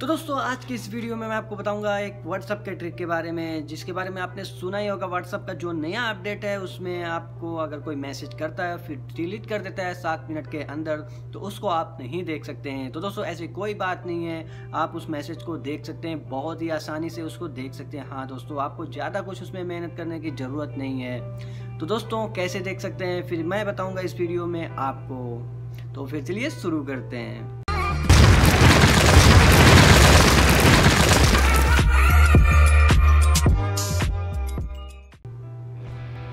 तो दोस्तों, आज की इस वीडियो में मैं आपको बताऊँगा एक व्हाट्सअप के ट्रिक के बारे में, जिसके बारे में आपने सुना ही होगा। व्हाट्सअप का जो नया अपडेट है, उसमें आपको अगर कोई मैसेज करता है, फिर डिलीट कर देता है सात मिनट के अंदर तो उसको आप नहीं देख सकते हैं। तो दोस्तों, ऐसी कोई बात नहीं है। आप उस मैसेज को देख सकते हैं, बहुत ही आसानी से उसको देख सकते हैं। हाँ दोस्तों, आपको ज़्यादा कुछ उसमें मेहनत करने की ज़रूरत नहीं है। तो दोस्तों, कैसे देख सकते हैं? फिर मैं बताऊँगा इस वीडियो में आपको। तो फिर चलिए शुरू करते हैं।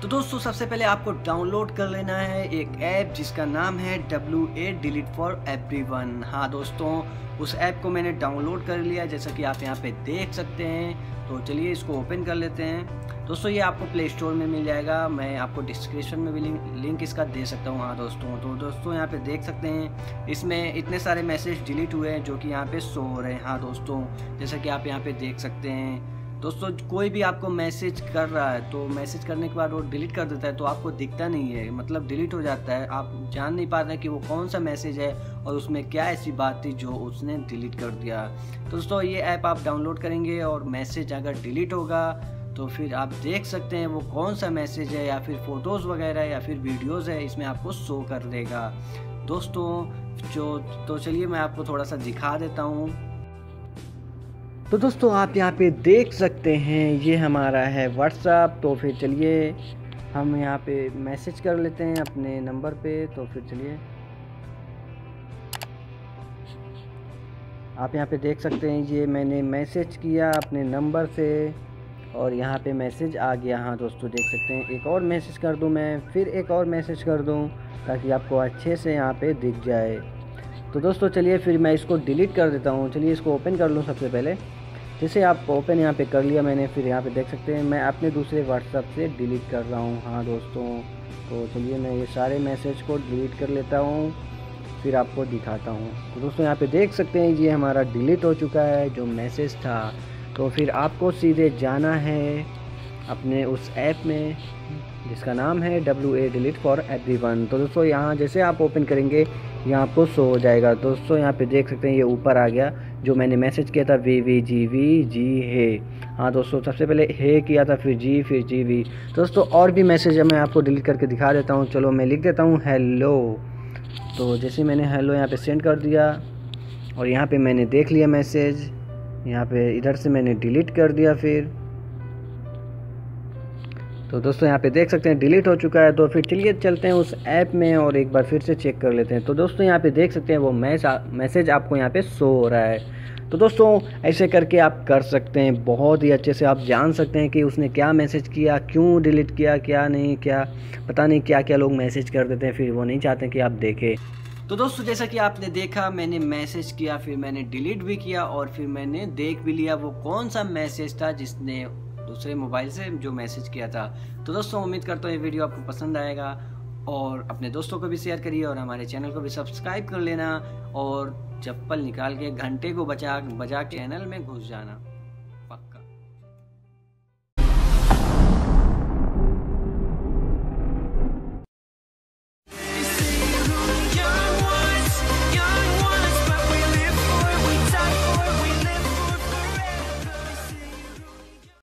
तो दोस्तों, सबसे पहले आपको डाउनलोड कर लेना है एक ऐप जिसका नाम है W A delete for everyone हाँ दोस्तों, उस ऐप को मैंने डाउनलोड कर लिया, जैसा कि आप यहाँ पे देख सकते हैं। तो चलिए इसको ओपन कर लेते हैं। दोस्तों, ये आपको प्ले स्टोर में मिल जाएगा। मैं आपको डिस्क्रिप्शन में भी लिंक लिंक इसका दे सकता हूँ। हाँ दोस्तों तो दोस्तों, यहाँ पे देख सकते हैं। इसमें इतने सारे मैसेज डिलीट हुए हैं जो कि यहाँ पे शो हो रहे हैं। हाँ दोस्तों, जैसा कि आप यहाँ पे देख सकते हैं। दोस्तों, कोई भी आपको मैसेज कर रहा है तो मैसेज करने के बाद वो डिलीट कर देता है तो आपको दिखता नहीं है। मतलब डिलीट हो जाता है। आप जान नहीं पा रहे कि वो कौन सा मैसेज है और उसमें क्या ऐसी बात थी जो उसने डिलीट कर दिया। तो दोस्तों, ये ऐप आप डाउनलोड करेंगे और मैसेज अगर डिलीट होगा तो फिर आप देख सकते हैं वो कौन सा मैसेज है या फिर फ़ोटोज़ वगैरह या फिर वीडियोज़ है, इसमें आपको शो कर देगा। दोस्तों, जो तो चलिए मैं आपको थोड़ा सा दिखा देता हूँ। तो दोस्तों, आप यहाँ पे देख सकते हैं, ये हमारा है व्हाट्सअप तो फिर चलिए, हम यहाँ पे मैसेज कर लेते हैं अपने नंबर पे। तो फिर चलिए, आप यहाँ पे देख सकते हैं, ये मैंने मैसेज किया अपने नंबर से। और यहाँ पे मैसेज आ गया। हाँ दोस्तों, देख सकते हैं, एक और मैसेज कर दूँ मैं, फिर एक और मैसेज कर दूँ, ताकि आपको अच्छे से यहाँ पे दिख जाए। तो दोस्तों, चलिए फिर मैं इसको डिलीट कर देता हूँ। चलिए इसको ओपन कर लूँ सबसे पहले। जैसे आप ओपन यहाँ पे कर लिया मैंने, फिर यहाँ पे देख सकते हैं। मैं अपने दूसरे व्हाट्सअप से डिलीट कर रहा हूँ। हाँ दोस्तों तो चलिए मैं ये सारे मैसेज को डिलीट कर लेता हूँ, फिर आपको दिखाता हूँ। तो दोस्तों, यहाँ पे देख सकते हैं, ये हमारा डिलीट हो चुका है, जो मैसेज था। तो फिर आपको सीधे जाना है अपने उस ऐप में। जिसका नाम है W A delete for everyone तो दोस्तों, यहाँ जैसे आप ओपन करेंगे, यहाँ आपको शो हो जाएगा। दोस्तों, यहाँ पे देख सकते हैं, ये ऊपर आ गया, जो मैंने मैसेज किया था V V G V G हे हाँ दोस्तों, सबसे पहले हे किया था, फिर जी फिर जी वी दोस्तों, और भी मैसेज मैं आपको डिलीट करके दिखा देता हूँ। चलो, मैं लिख देता हूँ हेलो तो जैसे मैंने हेलो यहाँ पर सेंड कर दिया, और यहाँ पर मैंने देख लिया मैसेज यहाँ पर इधर से मैंने डिलीट कर दिया फिर। तो दोस्तों, यहाँ पे देख सकते हैं डिलीट हो चुका है। तो फिर चलिए चलते हैं उस ऐप में और एक बार फिर से चेक कर लेते हैं। तो दोस्तों, यहाँ पे देख सकते हैं वो मैस मैसेज आपको यहाँ पे शो हो रहा है। तो दोस्तों, ऐसे करके आप कर सकते हैं। बहुत ही अच्छे से आप जान सकते हैं कि उसने क्या मैसेज किया, क्यों डिलीट किया, क्या नहीं, क्या पता नहीं क्या क्या लोग मैसेज कर देते हैं। फिर वो नहीं चाहते कि आप देखें। तो दोस्तों, जैसा कि आपने देखा, मैंने मैसेज किया, फिर मैंने डिलीट भी किया और फिर मैंने देख भी लिया वो कौन सा मैसेज था जिसने दूसरे मोबाइल से जो मैसेज किया था। तो दोस्तों, उम्मीद करता हूँ ये वीडियो आपको पसंद आएगा। और अपने दोस्तों को भी शेयर करिए और हमारे चैनल को भी सब्सक्राइब कर लेना। और चप्पल निकाल के घंटे को बचा, बजा के चैनल में घुस जाना।